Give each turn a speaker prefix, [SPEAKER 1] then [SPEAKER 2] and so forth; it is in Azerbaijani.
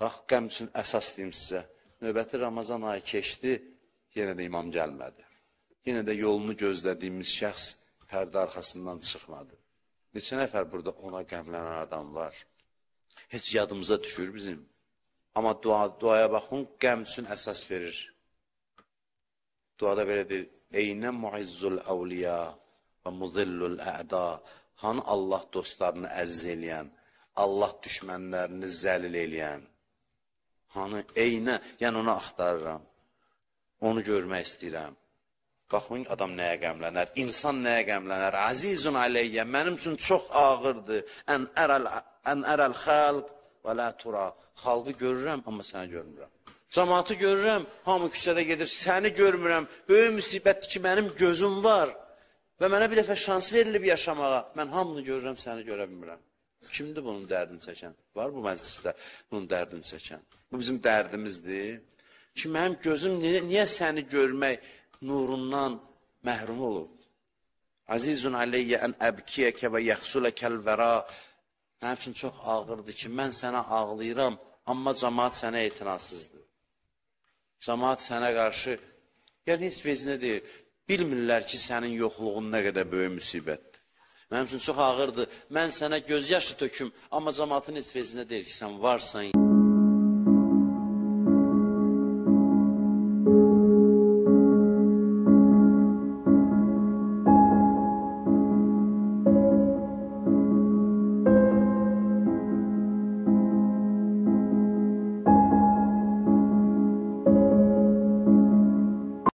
[SPEAKER 1] Bax, qəm üçün əsas deyim sizə. Növbəti Ramazan ayı keçdi, yenə də imam gəlmədi. Yenə də yolunu gözlədiyimiz şəxs pərdə arxasından çıxmadı. Neçə nəfər burada ona qəmlənən adam var? Heç yadımıza düşür bizim. Amma dua, duaya baxın, qəm üçün əsas verir. Duada belə deyir, Eynə muizzul əvliya və muzillul əda Hanı Allah dostlarını əziz eləyən, Allah düşmənlərini zəlil eləyən, hanı eynə, yəni onu axtarıram, onu görmək istəyirəm. Baxın, adam nəyə qəmlənər, insan nəyə qəmlənər, azizun aleyyə, mənim üçün çox ağırdır, ən ərəl, ən ərəl xalq və lə tura, xalqı görürəm, amma səni görmürəm. Cəmatı görürəm, hamı küçədə gedir, səni görmürəm, böyük müsibətdir ki, mənim gözüm var, Və mənə bir dəfə şans verilib yaşamağa. Mən hamını görürəm, səni görə bilmirəm. Kimdir bunun dərdini çəkən? Var bu məclisdə bunun dərdini çəkən? Bu bizim dərdimizdir. Ki, mənim gözüm niyə, niyə səni görmək nurundan məhrum olub? Azizun aleyyə ən əbkiyəkə və yəxsuləkəl vəra Mənim üçün çox ağırdır ki, mən sənə ağlayıram, amma cəmaat sənə etinasızdır. Cəmaat sənə qarşı, yəni heç vecinə deyil, Bilmirlər ki, sənin yoxluğun nə qədər böyük müsibətdir. Mənim üçün çox ağırdır. Mən sənə göz yaşı töküm, amma cəmatın heç deyir ki, sən varsan.